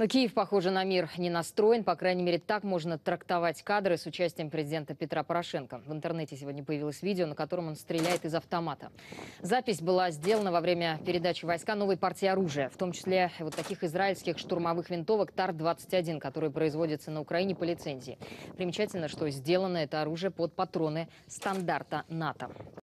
Но Киев, похоже, на мир не настроен. По крайней мере, так можно трактовать кадры с участием президента Петра Порошенко. В интернете сегодня появилось видео, на котором он стреляет из автомата. Запись была сделана во время передачи войска новой партии оружия, в том числе вот таких израильских штурмовых винтовок ТАР-21, которые производятся на Украине по лицензии. Примечательно, что сделано это оружие под патроны стандарта НАТО.